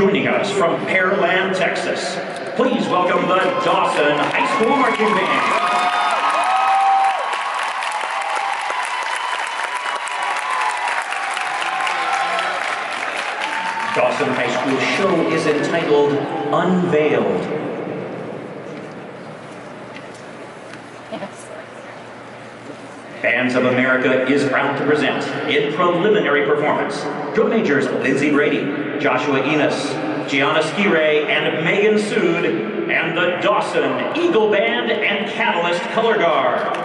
Joining us from Pearland, Texas, please welcome the Dawson High School Marching Band. Dawson High School show is entitled Unveiled. Bands of America is proud to present in preliminary performance drum majors Lindsey Brady, Joshua Enos, Gianna Skire, and Megan Sood, and the Dawson Eagle Band and Catalyst Color Guard.